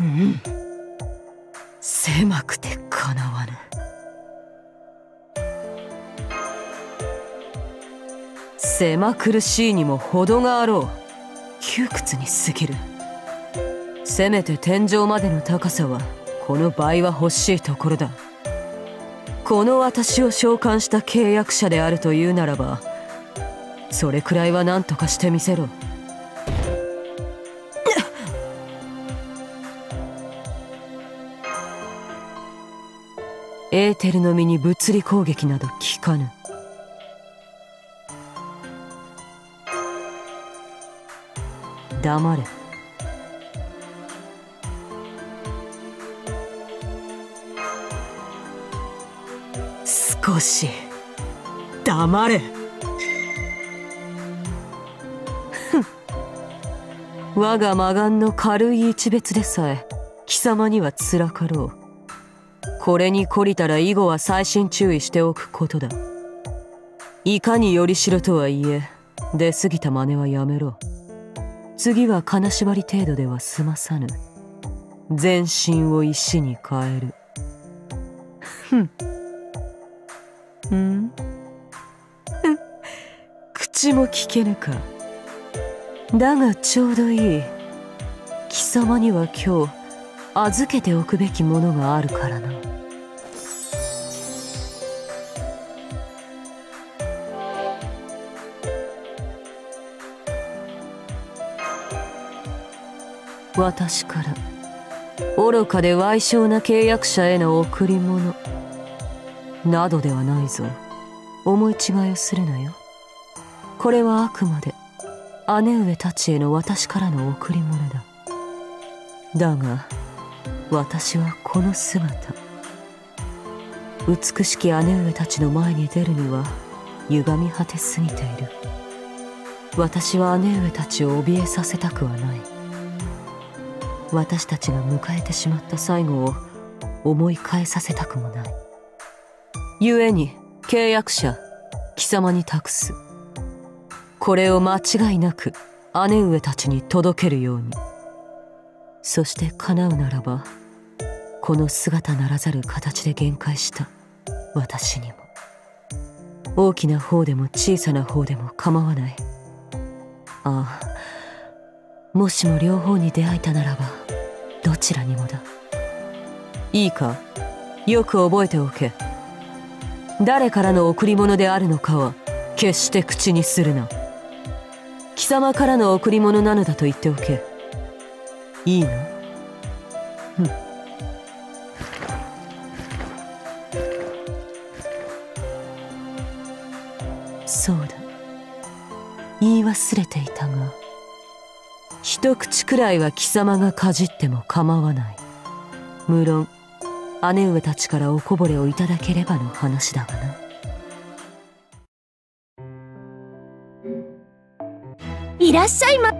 うん。狭くてかなわぬ。狭苦しいにも程があろう窮屈に過ぎる。せめて天井までの高さはこの倍は欲しいところだ。この私を召喚した契約者であるというならばそれくらいは何とかしてみせろ。エーテルの身に物理攻撃など効かぬ。黙れ。少し黙れ。我が魔眼の軽い一別でさえ貴様にはつらかろう。これに懲りたら以後は細心注意しておくことだ。いかによりしろとはいえ出過ぎた真似はやめろ。次は金縛り程度では済まさぬ。全身を石に変える。ふん。ん。口も聞けぬかだがちょうどいい。貴様には今日預けておくべきものがあるからな。私から愚かで歪小な契約者への贈り物などではないぞ。思い違いをするなよ。これはあくまで。姉上たちへの私からの贈り物だ。だが私はこの姿美しき姉上たちの前に出るには歪み果てすぎている。私は姉上たちを怯えさせたくはない。私たちが迎えてしまった最後を思い返させたくもない。故に契約者貴様に託す。これを間違いなく姉上たちに届けるように。そして叶うならばこの姿ならざる形で限界した私にも。大きな方でも小さな方でも構わない。ああもしも両方に出会えたならばどちらにもだ。いいかよく覚えておけ。誰からの贈り物であるのかは決して口にするな。様からの贈り物なのだと言っておけ。いいなうん。そうだ。言い忘れていたが一口くらいは貴様がかじっても構わない。無論姉上たちからおこぼれをいただければの話だがな。いらっしゃいま